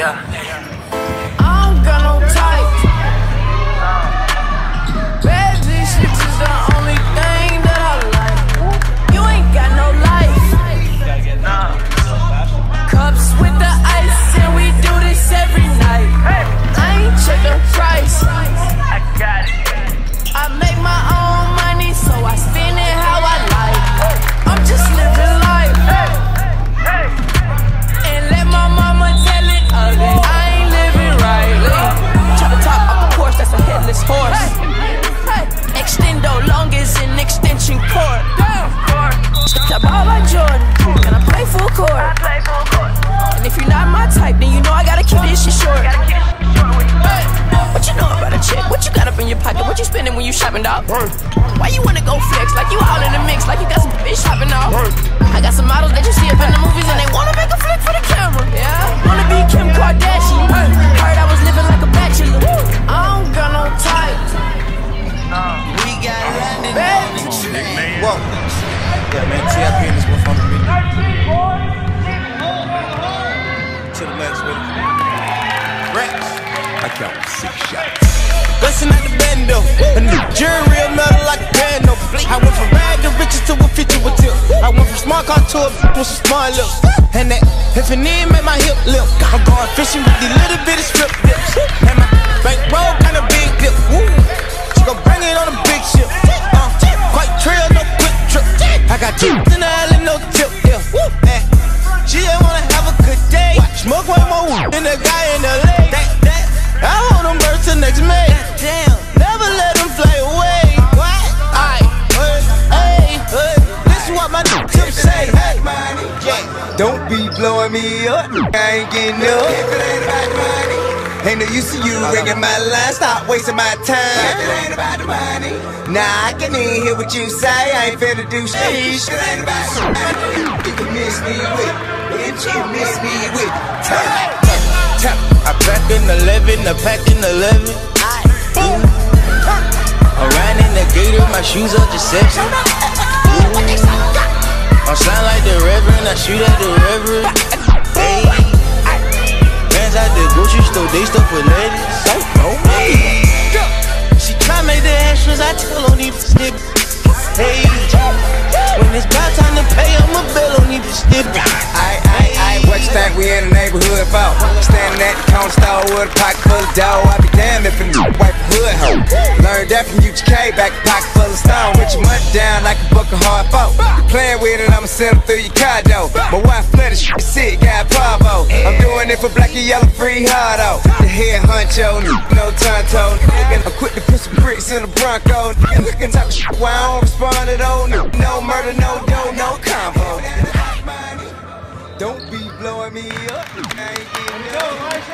Yeah. You spending when you shopping, dog? Why you wanna go flex like you all in the mix, like you got some bitch shopping, dog? I got some models that you see up in the movies and they wanna make a flick for the camera. Yeah, wanna be Kim Kardashian. Heard I was living like a bachelor. I don't got no type. Count six shots. Listen at the bando. A new jury real metal like a bando. I went from rag to riches to a feature with tip. I went from smart car to a with some smart lips. And that if it need make my hip lip. I'm going fishing with these little bitty strip dips. And my bankroll kinda big dip. Woo. She gon' bring it on a big ship. Uh, quite trail, no quick trip. I got two in the alley, no tip. Yeah. Woo. Eh. She just wanna have a good day. Smoke one more than the guy in the Don't be blowing me up. I ain't getting up. Ain't no use to you ringing my line. Stop wasting my time. If it ain't about the money. Nah, I can even hear what you say. I ain't finna do shit. If It ain't about You can miss me with. If you miss me with. Tap, tap. I pack in 11, I pack in 11. Ooh. I ran in the gator, my shoes are deception. Ooh. I sound like the reverend, I shoot at the reverend. Hey. Bands at the grocery store, they stuff with lettuce. Hey. She try make the extras, I tell on these snip. Hey. When it's about time to pay, I'ma bail on these snip. Aye, aye, aye, what you think we in the neighborhood for? Standing at the corner store with a pocket full of dough. I be damned if a wipe Learned that from UGK, back pocket full of stone. With your money down like a book of hard folk. You playing with it, I'ma send them through your door. My wife flooded shit sick, got Pavo. I'm doing it for black and yellow free hardo. The head honcho, no tonto. I'm quick to put some bricks in the Bronco. Nigga, looking type of shit why I don't respond at all. No, murder, no dough, no combo. Don't be blowing me up. I ain't.